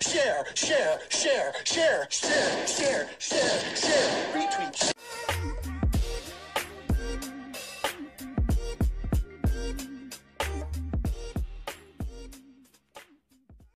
share, share, share, share, share, share, share, share, retweet.